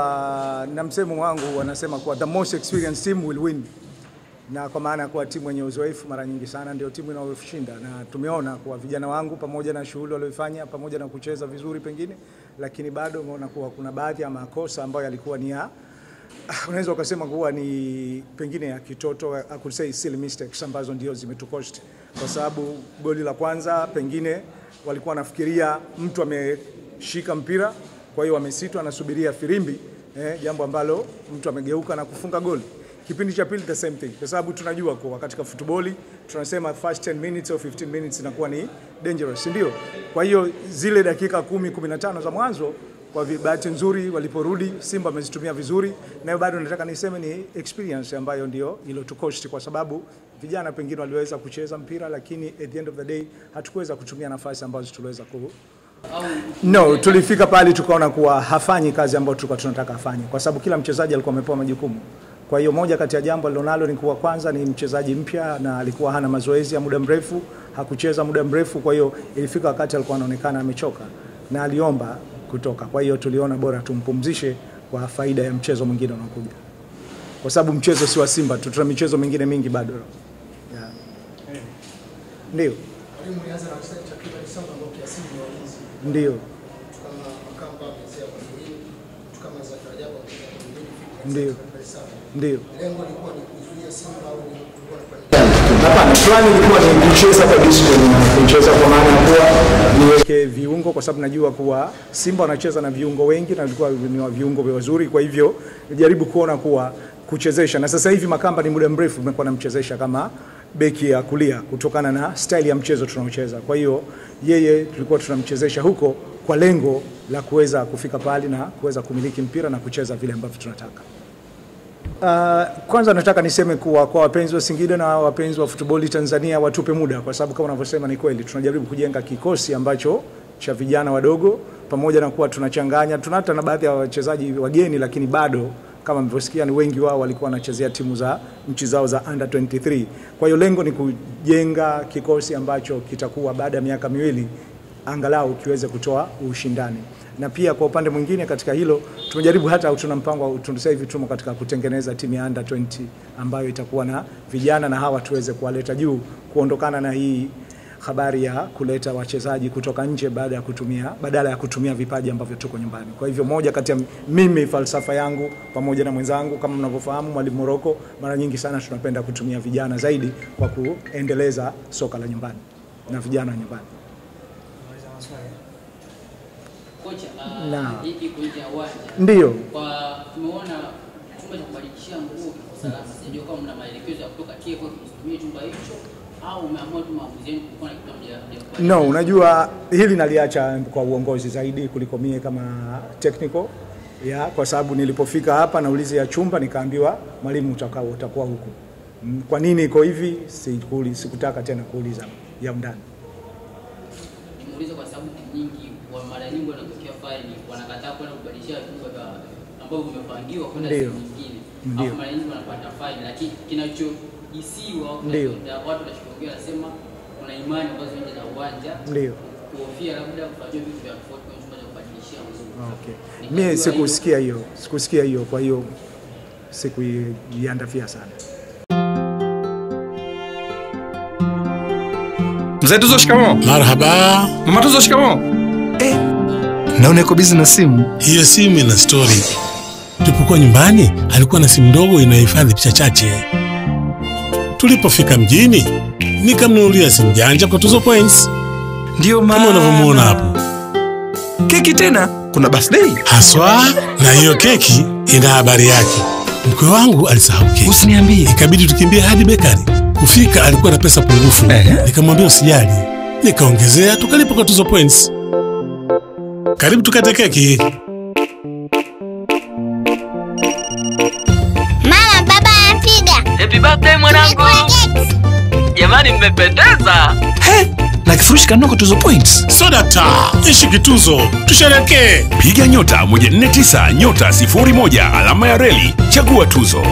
Uh, na msemo wangu wanasema kuwa the most experienced team will win, na kwa maana ya kuwa timu yenye uzoefu mara nyingi sana ndio timu inayoshinda, na tumeona kwa vijana wangu pamoja na shughuli walioifanya pamoja na kucheza vizuri pengine, lakini bado umeona kuwa kuna baadhi ya makosa ambayo yalikuwa ni ya unaweza ukasema kuwa ni pengine ya kitoto, I could say silly mistakes ambazo ndio zimetukosti, kwa sababu goli la kwanza pengine walikuwa wanafikiria mtu ameshika mpira kwa hiyo wamesitwa, anasubiria firimbi eh, jambo ambalo mtu amegeuka na kufunga goli. Kipindi cha pili the same thing, kwa sababu tunajua kwa katika futboli tunasema first 10 minutes au 15 minutes inakuwa ni dangerous, ndio. Kwa hiyo zile dakika 10 15 za mwanzo kwa bahati nzuri waliporudi Simba wamezitumia vizuri, nayo bado nataka niseme ni experience ambayo ndio ilotukosti, kwa sababu vijana pengine waliweza kucheza mpira, lakini at the end of the day hatukuweza kutumia nafasi ambazo tuliweza ku No, tulifika pale tukaona kuwa hafanyi kazi ambayo tulikuwa tunataka afanye, kwa sababu kila mchezaji alikuwa amepewa majukumu. Kwa hiyo moja kati ya jambo alilonalo ni kuwa kwanza ni mchezaji mpya na alikuwa hana mazoezi ya muda mrefu, hakucheza muda mrefu. Kwa hiyo ilifika wakati alikuwa anaonekana amechoka na aliomba kutoka. Kwa hiyo tuliona bora tumpumzishe kwa faida ya mchezo mwingine unaokuja, kwa sababu mchezo si wa Simba tu, tuna michezo mingine mingi bado yeah. Ndio, Ndio. ndio. Hapana, plani ilikuwa ni kucheza kwa discipline, kucheza kwa maana kuwa niweke viungo, kwa sababu najua kuwa Simba wanacheza na viungo wengi na ilikuwa ni viungo wazuri, kwa hivyo jaribu kuona kuwa kuchezesha, na sasa hivi Makamba ni muda mrefu umekuwa namchezesha kama beki ya kulia kutokana na staili ya mchezo tunaocheza. Kwa hiyo yeye tulikuwa tunamchezesha huko kwa lengo la kuweza kufika pale na kuweza kumiliki mpira na kucheza vile ambavyo tunataka. Uh, kwanza nataka niseme kuwa kwa wapenzi wa Singida na wapenzi wa futboli Tanzania watupe muda, kwa sababu kama unavyosema ni kweli, tunajaribu kujenga kikosi ambacho cha vijana wadogo, pamoja na kuwa tunachanganya, tuna hata na baadhi ya wachezaji wageni, lakini bado kama mlivyosikia ni wengi wao walikuwa wanachezea timu za nchi zao za under 23. Kwa hiyo lengo ni kujenga kikosi ambacho kitakuwa baada ya miaka miwili angalau kiweze kutoa ushindani na pia kwa upande mwingine katika hilo tumejaribu hata tuna mpango sasa hivi tumo katika kutengeneza timu ya under 20 ambayo itakuwa na vijana na hawa tuweze kuwaleta juu kuondokana na hii habari ya kuleta wachezaji kutoka nje baada ya kutumia badala ya kutumia vipaji ambavyo tuko nyumbani. Kwa hivyo moja kati ya mimi falsafa yangu pamoja na mwenzangu kama mnavyofahamu Mwalimu Moroko, mara nyingi sana tunapenda kutumia vijana zaidi kwa kuendeleza soka la nyumbani na vijana wa nyumbani. Kocha, Na. uh, Ndiyo. kwa tumeona chumba cha kubadilishia nguo kiko salama. Sijui kama mna maelekezo ya kutoka KF kutumia chumba hicho au umeamua tu maamuzi yenu kulikuwa na kitu No, unajua hili naliacha kwa uongozi zaidi kuliko mie kama technical ya, kwa sababu nilipofika hapa naulizi ya chumba nikaambiwa mwalimu utakao utakuwa huku. Kwa nini iko hivi? Sikuli, sikutaka tena kuuliza ya undani. Nimuulize kwa sababu nyingi wa mara nyingi wanatokea faini wanakataa kwenda kubadilisha vyumba vya ambavyo vimepangiwa kwenda sehemu nyingine. Ndio. Mara nyingi wanapata faini lakini kinachohisiwa Ndio. watu wanashuhudia wanasema kuna imani ambazo nje za uwanja Ndio. kuhofia labda kufanyia vitu vya tofauti kwenye chumba cha kubadilishia nguo. Okay. mimi sikusikia hiyo, sikusikia hiyo, kwa hiyo sikuiandafia sana. Mzee Tuzo, shikamoo. Marhaba. Mama Tuzo, shikamoo. naona iko busy na simu Hiyo simu ina story. Tulipokuwa nyumbani, alikuwa na simu ndogo inayohifadhi picha chache. Tulipofika mjini, nikamnunulia simu janja kwa Tuzo Points, ndio kama maana unavyomwona hapo. keki tena kuna birthday Haswa, na hiyo keki ina habari yake. Mkwe wangu alisahau keki, usiniambie ikabidi tukimbie hadi bekari. Kufika alikuwa na pesa pungufu, nikamwambia usijali, nikaongezea tukalipa kwa Tuzo Points. Karibu tukate keki. Birthday mwanangu. Jamani mmependeza. He, na kifurushi kanoko tuzo points Soda ta, ishi kituzo, tusherekee. Piga nyota 149 nyota 01 alama ya reli, chagua tuzo.